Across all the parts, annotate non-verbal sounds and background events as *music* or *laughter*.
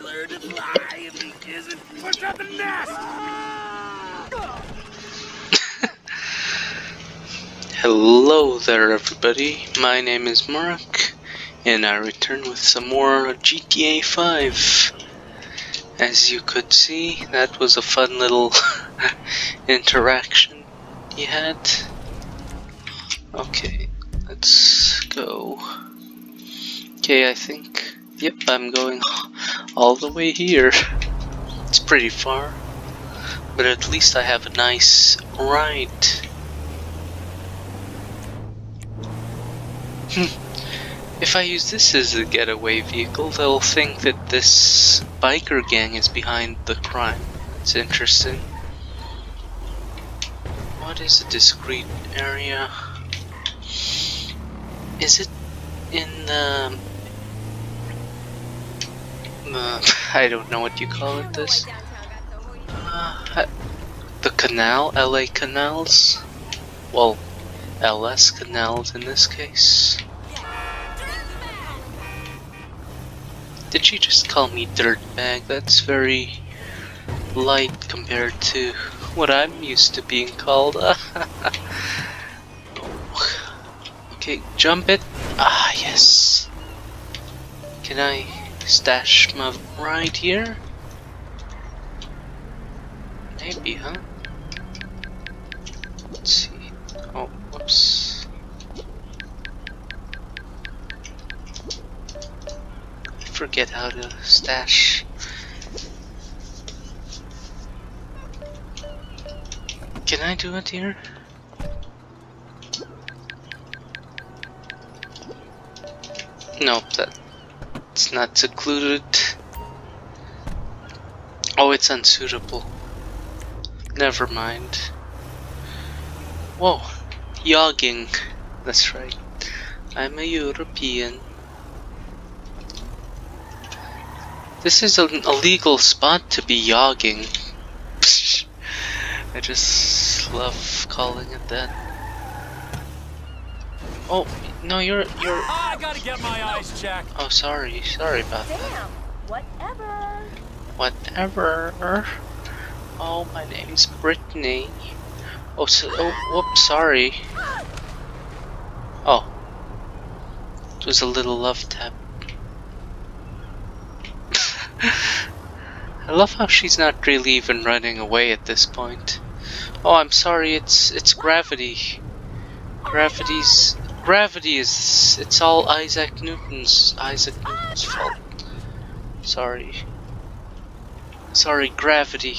learn to fly if he isn't pushed out the nest? *laughs* Hello there everybody, my name is Mark, and I return with some more GTA 5. As you could see, that was a fun little *laughs* interaction you had. Okay, let's go. Okay, I think, yep, I'm going all the way here. It's pretty far, but at least I have a nice ride. Hmm. if I use this as a getaway vehicle, they'll think that this biker gang is behind the crime. It's interesting. What is a discrete area? Is it in the... Uh, I don't know what you call it this. Uh, the canal? LA canals? Well, LS canals in this case. Did she just call me dirtbag? That's very light compared to what I'm used to being called. *laughs* okay, jump it. Ah, yes. Can I stash my right here? Maybe, huh? Let's see. Oh, whoops. Forget how to stash. Can I do it here? Nope, not secluded. Oh, it's unsuitable. Never mind. Whoa, yogging. That's right. I'm a European. This is an illegal spot to be yogging. *laughs* I just love calling it that. Oh, no, you're you're. I gotta get my eyes checked. Oh, sorry, sorry about that. Whatever. Whatever. Oh, my name's Brittany. Oh, so, oh, whoops, sorry. Oh. It was a little love tap. *laughs* I love how she's not really even running away at this point. Oh, I'm sorry, it's it's gravity. Gravity's gravity is it's all Isaac Newton's Isaac Newton's fault. Sorry. Sorry, gravity.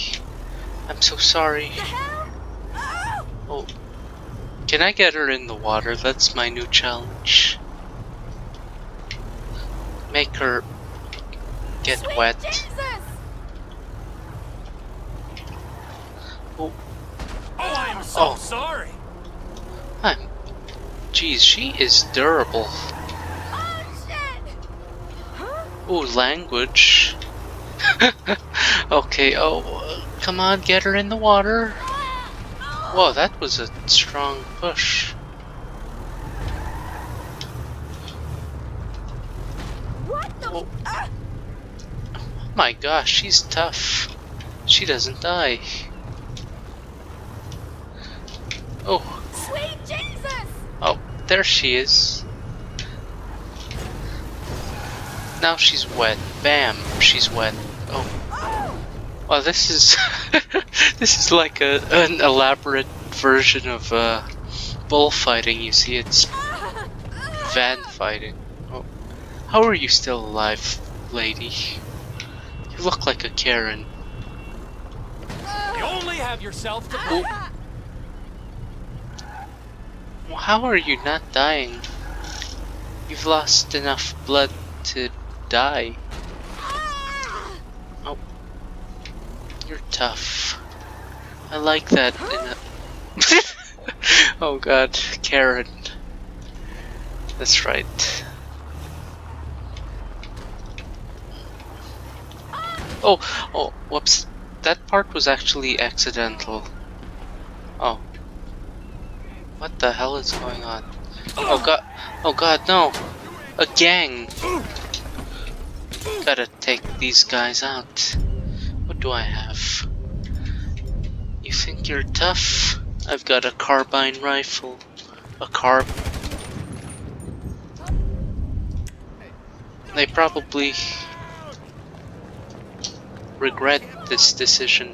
I'm so sorry. Oh. Can I get her in the water? That's my new challenge. Make her get Sweet wet. Jesus! Oh, Oh, I am so Oh. sorry. Jeez, she is durable. Oh shit! Huh? Oh, language. *laughs* okay, oh, uh, come on, get her in the water. Whoa, that was a strong push. What the? Oh. Ah! My gosh, she's tough. She doesn't die. Oh, Sweet Jesus! oh, there she is. Now she's wet. Bam, she's wet. Oh. Well, this is *laughs* this is like a an elaborate version of uh, bullfighting. You see, it's van fighting. Oh, how are you still alive, lady? You look like a Karen. You only have yourself to. Ah! How are you not dying? You've lost enough blood to die. Oh. You're tough. I like that. *laughs* Oh god, Karen. That's right. Oh, oh, whoops. That part was actually accidental. What the hell is going on? Oh god, oh god, no! A gang! Gotta take these guys out. What do I have? You think you're tough? I've got a carbine rifle. A carb. They probably regret this decision.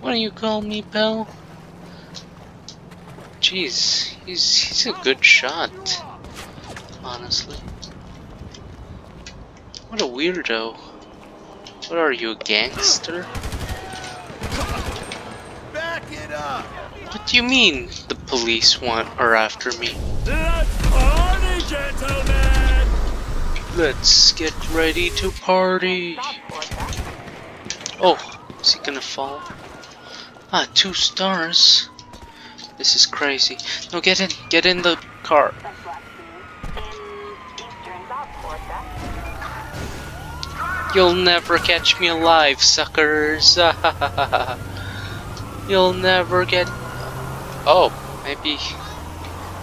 What do you call me, pal? Jeez, he's he's a good shot. Honestly. What a weirdo. What are you, a gangster? Back it up! What do you mean the police want are after me? Let's party, gentlemen! Let's get ready to party. Oh, is he gonna fall? Ah, two stars. This is crazy. No, get in, get in the car. You'll never catch me alive, suckers. *laughs* You'll never get. Oh, maybe.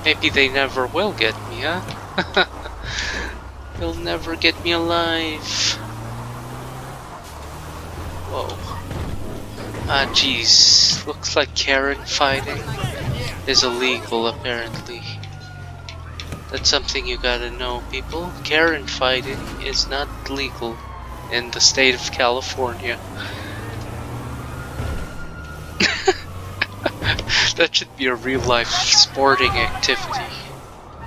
Maybe they never will get me, huh? *laughs* You'll never get me alive. Whoa. Ah, jeez. Looks like Karen fighting is illegal, apparently. That's something you gotta know, people. Karen fighting is not legal in the state of California. *laughs* that should be a real life sporting activity.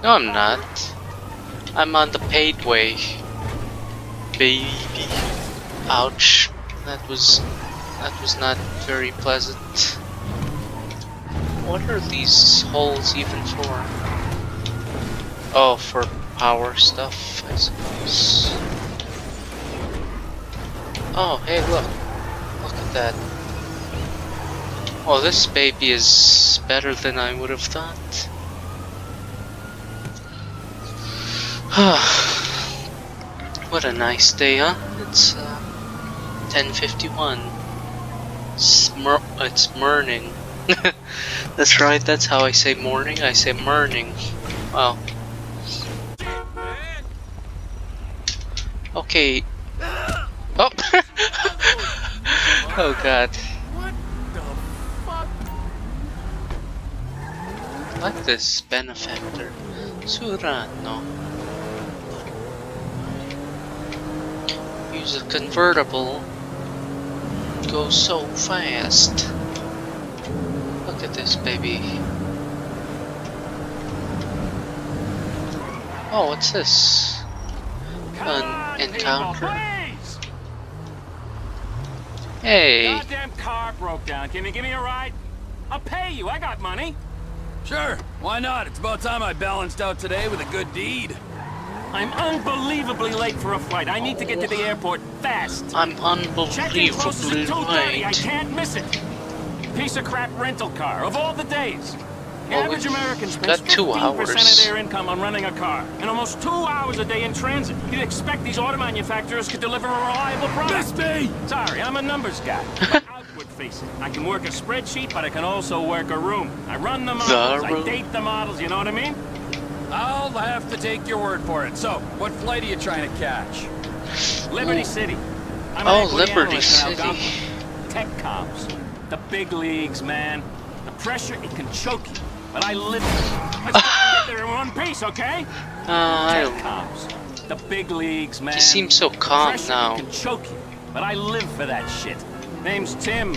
No, I'm not. I'm on the paid way. Baby. Ouch. That was that was not very pleasant. What are these holes even for? Oh, for power stuff, I suppose. Oh, hey, look. Look at that. Oh, this baby is better than I would have thought. *sighs* what a nice day, huh? It's uh, 10:51. Smur it's morning. *laughs* that's right. That's how I say morning. I say morning. Wow. Okay. Oh. *laughs* oh God. Like this benefactor. Surano. Use a convertible. Go so fast. Look at this baby. Oh, what's this? Come An on, encounter? People! Hey! Goddamn car broke down. Can you give me a ride? I'll pay you. I got money. Sure, why not? It's about time I balanced out today with a good deed. I'm unbelievably late for a flight. I need to get to the airport fast. I'm Check-in closes unbelievably at 2.30. I late. can't miss it. Piece of crap rental car of all the days. The Well, average we've American spends 15% of their income on running a car, and almost two hours a day in transit. You'd expect these auto manufacturers could deliver a reliable product. Miss me! Sorry, I'm a numbers guy. *laughs* Outward facing. I can work a spreadsheet, but I can also work a room. I run the models, I room. date the models, you know what I mean? I'll have to take your word for it. So, what flight are you trying to catch? Liberty City. I'm Oh, Liberty City. Tech comms. The big leagues, man. The pressure, it can choke you. But I live it. Let's *laughs* get there in one piece, okay? Uh, I don't. The big leagues, man. He seems so calm pressure, now. It can choke you. But I live for that shit. Name's Tim,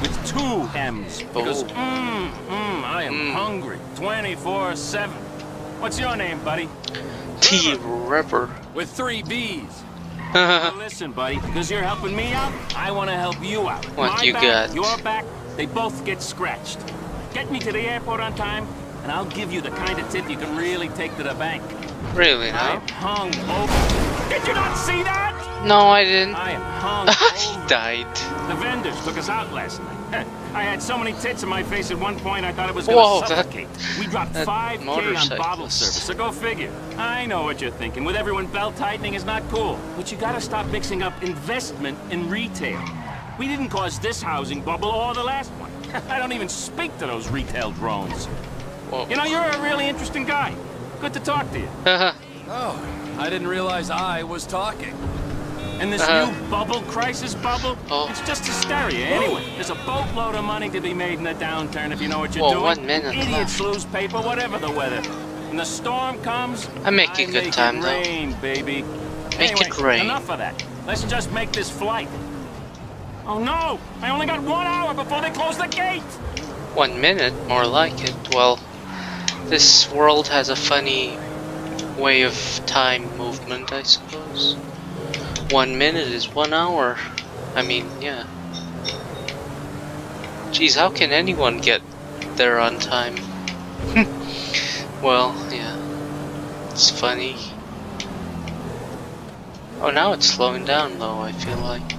with two M's. Because, Oh. mmm, mmm, I am Mm. hungry. 24-7. What's your name, buddy? Trevor. With three B's. *laughs* Listen, buddy, because you're helping me out, I want to help you out. What My you back, got? Your back, they both get scratched. Get me to the airport on time, and I'll give you the kind of tip you can really take to the bank. really I am hung over. Did you not see that? No, I didn't. I am *laughs* hung he died. The vendors took us out last night. *laughs* I had so many tits in my face at one point I thought it was gonna Whoa, that- suffocate. we dropped 5k on bottle service, so go figure. I know what you're thinking. With everyone belt tightening is not cool. But you gotta stop mixing up investment and retail. We didn't cause this housing bubble or the last one. *laughs* I don't even speak to those retail drones. Whoa. You know, you're a really interesting guy. Good to talk to you. *laughs* Oh, I didn't realize I was talking. And this Uh-huh. new bubble crisis bubble, Oh. it's just hysteria anyway. There's a boatload of money to be made in the downturn if you know what you're Whoa, doing. one minute Idiots left. lose paper, whatever the weather. When the storm comes, I make a good make time, it though. rain, baby. Make anyway, it rain. Enough of that. Let's just make this flight. Oh no! I only got one hour before they close the gate! One minute, more like it. Well, this world has a funny way of time movement, I suppose. One minute is one hour. I mean, yeah. Geez, how can anyone get there on time? *laughs* well, yeah. It's funny. Oh, now it's slowing down though, I feel like.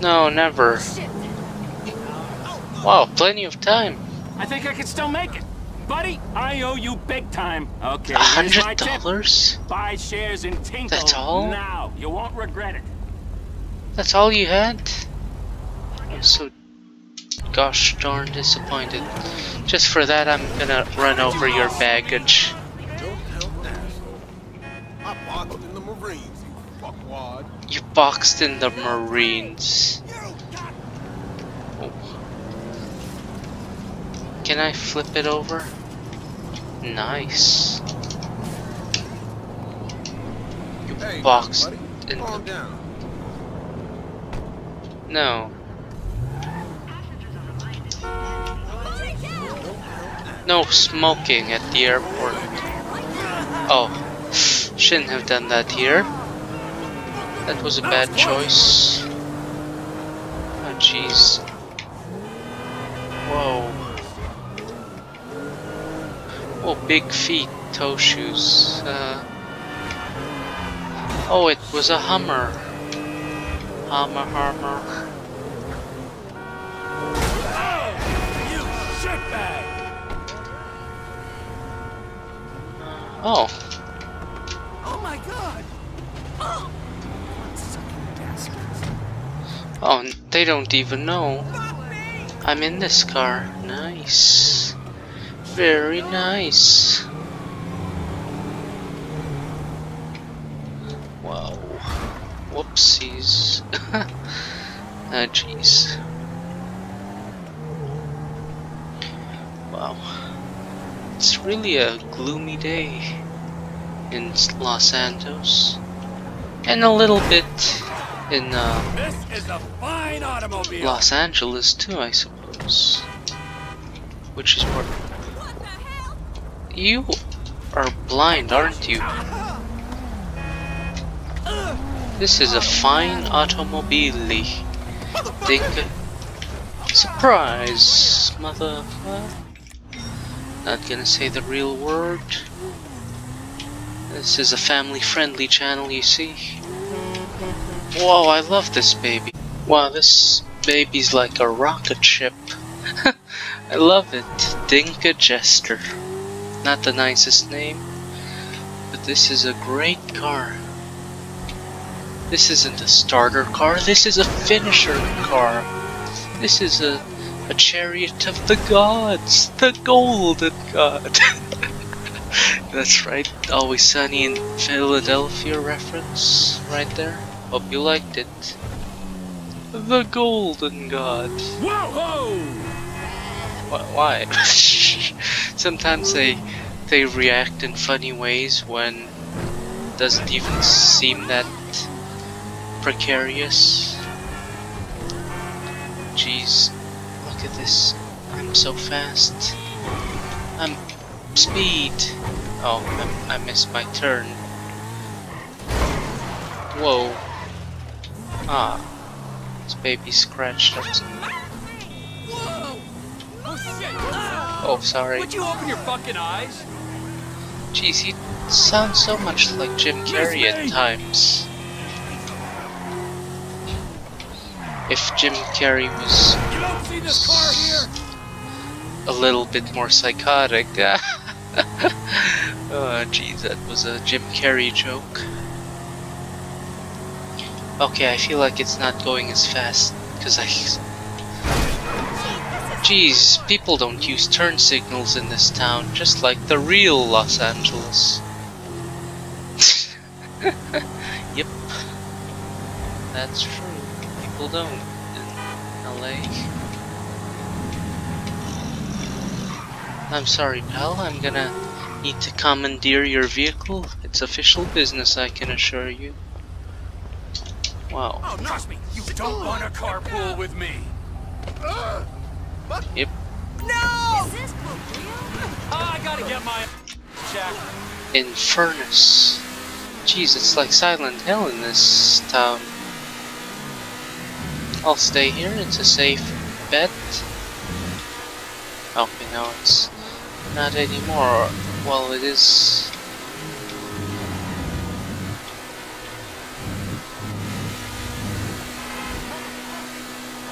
No, never. Wow, plenty of time. I think I can still make it. Buddy, I owe you big time. Okay, A here's hundred my tip. dollars? Buy shares in Tinkle That's all? now. You won't regret it. That's all you had? I'm so gosh darn disappointed. Just for that, I'm gonna run over your baggage. Don't help that. I boxed in the Marines, you. You boxed in the Marines. Oh. Can I flip it over? Nice. You Hey, boxed buddy, in the. down. No. No smoking at the airport. Oh, shouldn't have done that here. That was a bad choice. Oh, jeez. Whoa. Oh, big feet, toe shoes. Uh, oh, it was a Hummer. Hummer, Hummer. You shitbag! Oh, Oh my god! oh, they don't even know. I'm in this car. Nice. Very nice. Wow. Whoopsies. *laughs* ah, jeez. Wow. It's really a gloomy day in Los Santos. And a little bit in uh, This is a fine automobile! Los Angeles too, I suppose. Which is where What the hell? You are blind, aren't you? This is a fine automobile. Think surprise, mother. Not gonna say the real word. This is a family-friendly channel, you see. Whoa, I love this baby. Wow, this baby's like a rocket ship. *laughs* I love it. Dinka Jester. Not the nicest name, but this is a great car. This isn't a starter car, this is a finisher car. This is a, a chariot of the gods, the golden god. *laughs* That's right, Always Sunny in Philadelphia reference right there. Hope you liked it. The golden god. Whoa! Why? *laughs* Sometimes they they react in funny ways when it doesn't even seem that precarious. Jeez, look at this. I'm so fast. I'm speed. Oh, I, I missed my turn. Whoa. Ah, this baby scratched up. Oh, sorry. Would you open your fucking eyes? Jeez, he sounds so much like Jim Carrey at times. If Jim Carrey was You don't see this car here? a little bit more psychotic. oh, *laughs* jeez, that was a Jim Carrey joke. Okay, I feel like it's not going as fast because I. Jeez, people don't use turn signals in this town, just like the real Los Angeles. *laughs* Yep. That's true. People don't in LA. I'm sorry, pal. I'm gonna need to commandeer your vehicle. It's official business, I can assure you. Wow. Oh. Trust me, you don't want to carpool with me. Yep. Is this for real? Ah, I gotta get my check. Infernus. Jeez, it's like Silent Hill in this town. I'll stay here, it's a safe bet. Oh, okay, no, it's not anymore. Well, it is.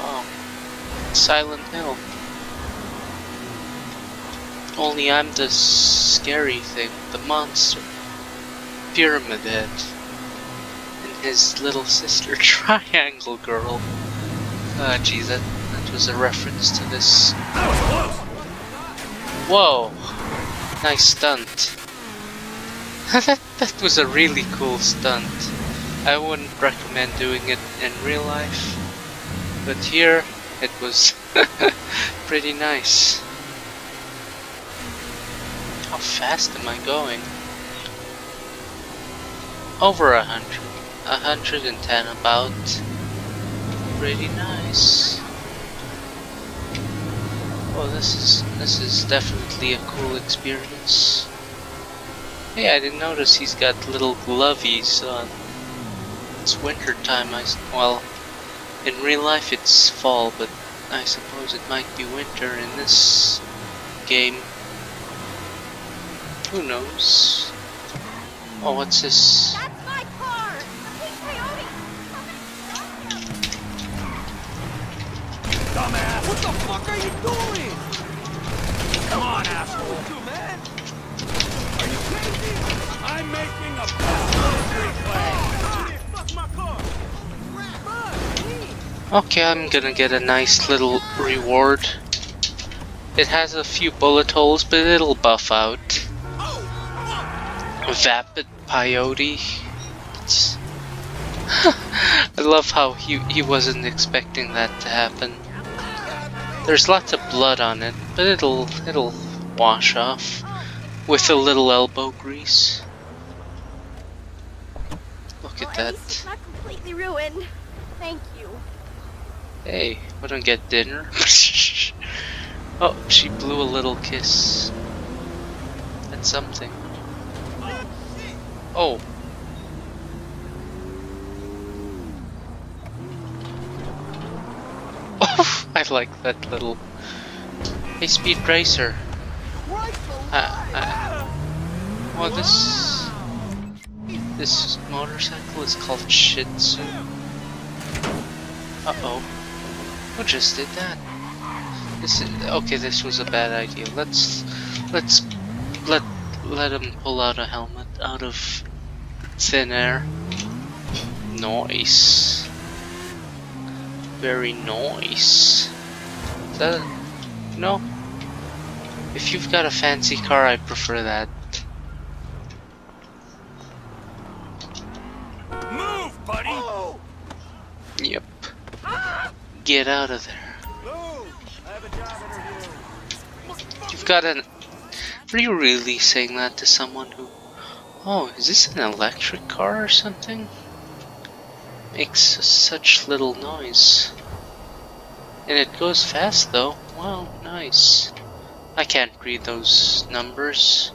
Oh, Silent Hill. Only I'm the scary thing, the monster. Pyramid Head. And his little sister, *laughs* Triangle Girl. Ah, jeez, that, that was a reference to this. Whoa! Nice stunt. that, *laughs* that was a really cool stunt. I wouldn't recommend doing it in real life. But here, it was *laughs* pretty nice. How fast am I going? Over a hundred. A hundred and ten about. Pretty nice. Oh, this is this is definitely a cool experience. Hey, I didn't notice he's got little glovies on. It's winter time. I well, in real life it's fall, but I suppose it might be winter in this game. Who knows? Oh, what's this? That's my car! Dumbass! What the fuck are you doing? Come on, asshole! You, man. I'm making a Okay, I'm gonna get a nice little reward. It has a few bullet holes, but it'll buff out. Vapid Peyote. *laughs* I love how he, he wasn't expecting that to happen. There's lots of blood on it, but it'll it'll wash off with a little elbow grease. Look at that. not completely ruined. Thank you. Hey, we don't get dinner? *laughs* oh, she blew a little kiss. That's something. Oh. Oh, *laughs* I like that little. Hey, Speed Racer. Uh, uh, well, this this motorcycle is called Shih Tzu. Uh oh. Who just did that? This is okay. This was a bad idea. Let's let's let let him pull out a helmet out of thin air. Nice. Very nice. That no? If you've got a fancy car, I prefer that. Get out of there. You've got an. Are you really saying that to someone who. Oh, is this an electric car or something? Makes such little noise. And it goes fast though. Wow, nice. I can't read those numbers.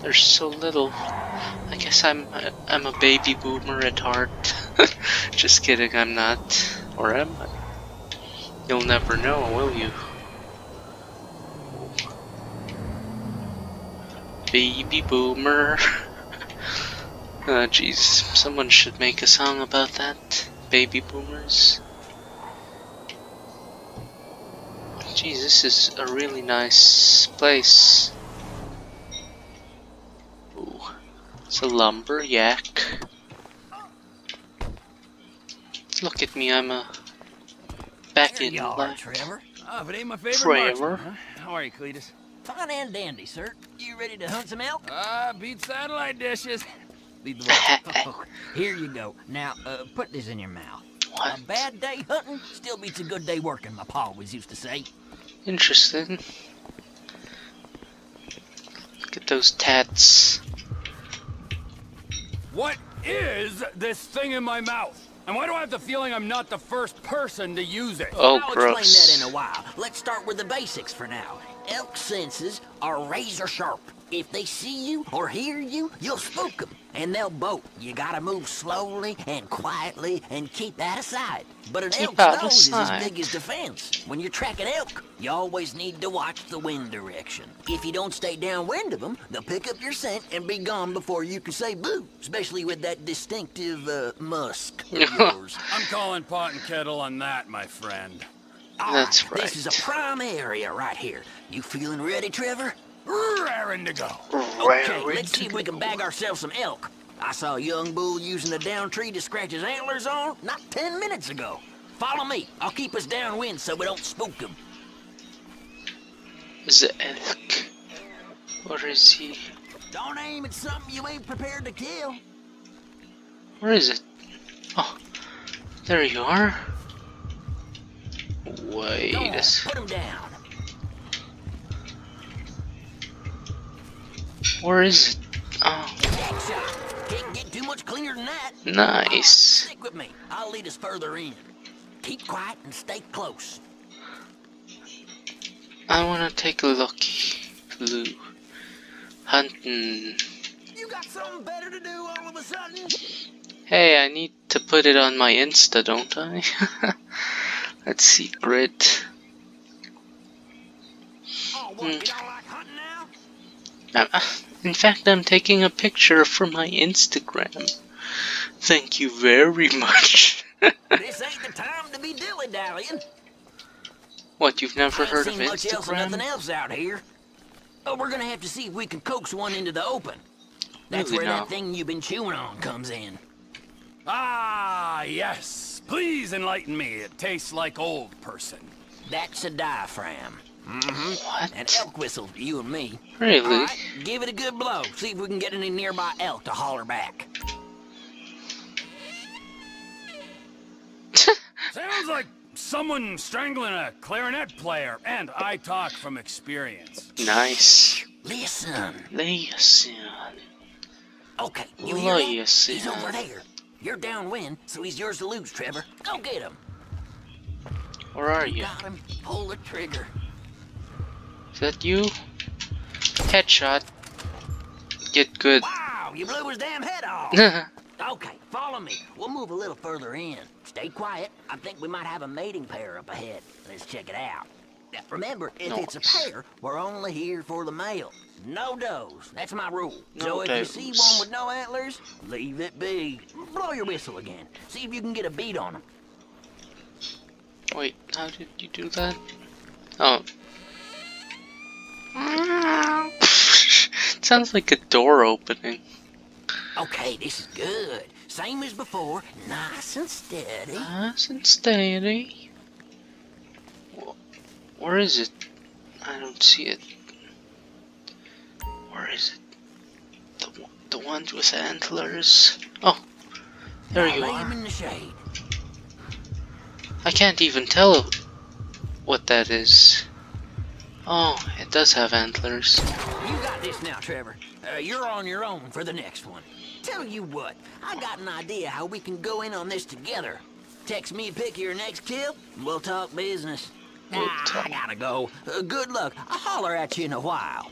They're so little. I guess I'm I'm a baby boomer at heart. *laughs* Just kidding, I'm not. Or am I? You'll never know, will you? Baby boomer. Ah, *laughs* jeez. Someone should make a song about that. Baby boomers. Jeez, this is a really nice place. Ooh. It's a lumberjack. Look at me, I'm a back There in you are. Trevor. Oh, if it ain't my favorite Trevor. marksman, huh? How are you, Cletus? Fine and dandy, sir. You ready to hunt some elk? Ah, beat satellite dishes. Be the *laughs* one. Here you go. Now, uh, put this in your mouth. What? A bad day hunting still beats a good day working, my pa always used to say. Interesting. Look at those tats. What is this thing in my mouth? And why do I have the feeling I'm not the first person to use it? Oh, I'll gross. explain that in a while. Let's start with the basics for now. Elk senses are razor sharp. If they see you or hear you, you'll spook them, and they'll bolt. You gotta move slowly and quietly and keep out of sight. But an Keep elk's nose is as big as defense. When you're tracking elk, you always need to watch the wind direction. If you don't stay downwind of them, they'll pick up your scent and be gone before you can say boo, especially with that distinctive uh, musk of *laughs* yours. I'm calling pot and kettle on that, my friend. All That's ah, This is a prime area right here. You feeling ready, Trevor? Raring to go. Okay, let's see if we can bag ourselves some elk. I saw a young bull using a down tree to scratch his antlers on not ten minutes ago. Follow me. I'll keep us downwind so we don't spook him. The elk. Where is he? Don't aim at something you ain't prepared to kill. Where is it? Oh, there you are. Wait on, put him down. Where is it? Oh, Can't get too much cleaner than that. nice. Stick with me. I'll lead us further in. Keep quiet and stay close. I wanna take a looky. Blue. Hunting. You got something better to do all of a sudden? Hey, I need to put it on my Insta, don't I? *laughs* Let's see, grid. Oh, what? You don't like hunting now? Uh, in fact, I'm taking a picture for my Instagram. Thank you very *laughs* much. This ain't the time to be dilly dallying. what, you've never heard of much else nothing else out here. Oh, we're gonna have to see if we can coax one into the open. That's Really where that thing you've been chewing on comes in. Ah, yes. Please enlighten me. It tastes like old person. That's a diaphragm. What? An elk whistle for you and me. Really? All right, give it a good blow. See if we can get any nearby elk to holler back. *laughs* Sounds like someone strangling a clarinet player, and I talk from experience. nice. Listen. Listen. Okay, you oh, hear that? Listen. He's over there. You're downwind, so he's yours to lose, Trevor. Go get him. Where are you? Got him. Pull the trigger. Is that you? Headshot. Get good. Wow, you blew his damn head off. *laughs* Okay, follow me. We'll move a little further in. Stay quiet. I think we might have a mating pair up ahead. Let's check it out. Remember, if it's a pair, we're only here for the male. No does. That's my rule. so No if you see one with no antlers, leave it be. Blow your whistle again. See if you can get a beat on him. Wait, how did you do that? Oh. *laughs* Sounds like a door opening. Okay, this is good. Same as before. Nice and steady. Nice and steady. Wh- Where is it? I don't see it. Where is it? The the ones with antlers. Oh, there you are. the shade. I can't even tell what that is. Oh, it does have antlers. You got this now, Trevor. Uh, you're on your own for the next one. Tell you what, I got an idea how we can go in on this together. Text me pick your next kill, and we'll talk business. Ah. I gotta go. Uh, good luck. I'll holler at you in a while.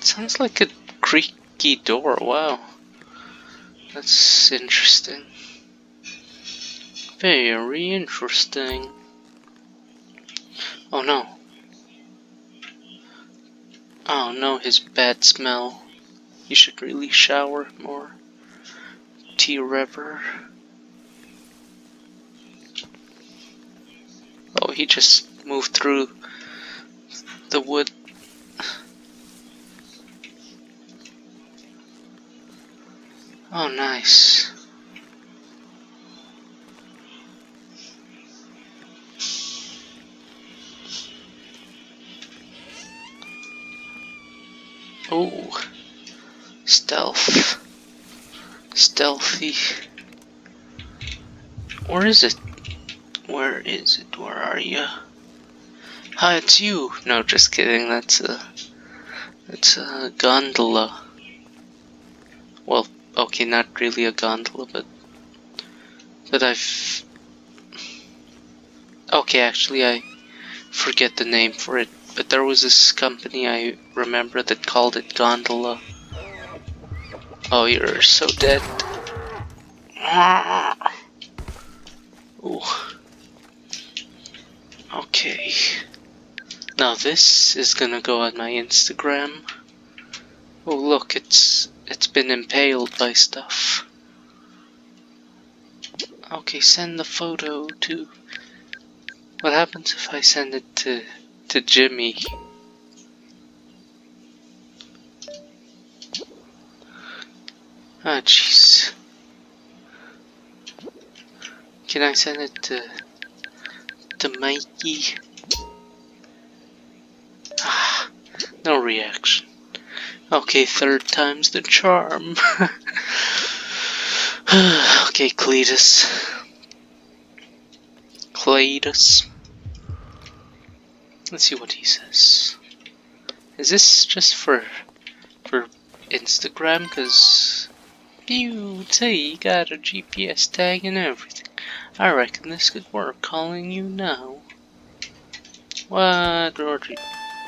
Sounds like a creaky door. Wow. That's interesting. Very interesting. Oh no. Oh no, his bad smell. You should really shower more. Trevor. Oh, he just moved through the wood. Oh, nice. Oh, stealth, stealthy. Where is it? Where is it? Where are you? Hi, it's you. No, just kidding. That's a that's a gondola. Well, okay, not really a gondola, but but I've okay. Actually, I forget the name for it, but there was this company I remember that called it gondola. Oh, you're so dead. Ooh. Okay. Now this is gonna go on my Instagram. Oh look, it's it's been impaled by stuff. Okay, send the photo to What happens if I send it to to Jimmy? Ah, jeez. Can I send it to to Mikey? Ah, no reaction. Okay, third time's the charm. *sighs* okay, Cletus. Cletus. Let's see what he says. Is this just for for Instagram? Cause beauty got a GPS tag and everything. I reckon this could work. Calling you now. What you?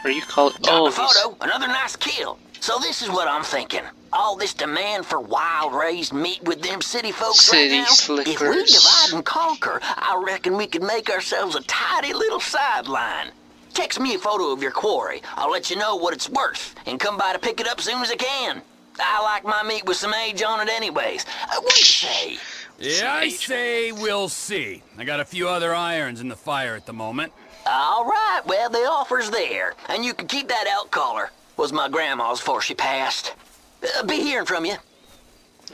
Are you calling? Oh, the photo, another nice kill. So this is what I'm thinking. All this demand for wild raised meat with them city folks City right now. If we divide and conquer, I reckon we could make ourselves a tidy little sideline. Text me a photo of your quarry. I'll let you know what it's worth and come by to pick it up soon as I can. I like my meat with some age on it anyways. Uh, what do you say? Yeah, I say we'll see. I got a few other irons in the fire at the moment. All right, well, the offer's there. And you can keep that out collar. Was my grandma's before she passed. Uh, be hearing from you.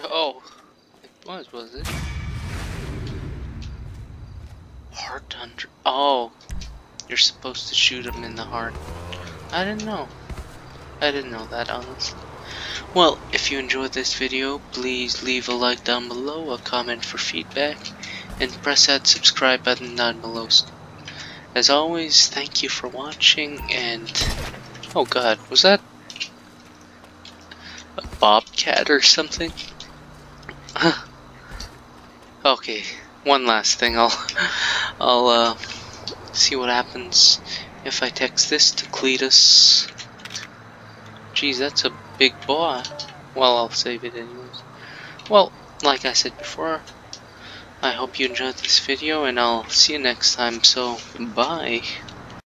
Oh, it was, was it? Heart under. Oh, you're supposed to shoot him in the heart. I didn't know. I didn't know that, honestly. Well, if you enjoyed this video, please leave a like down below, a comment for feedback, and press that subscribe button down below. As always, thank you for watching, and... Oh god, was that... a bobcat or something? *laughs* okay, one last thing. I'll, *laughs* I'll uh, see what happens if I text this to Cletus. Geez, that's a big boy. Well, I'll save it anyways. Well, like I said before, I hope you enjoyed this video, and I'll see you next time. So, bye.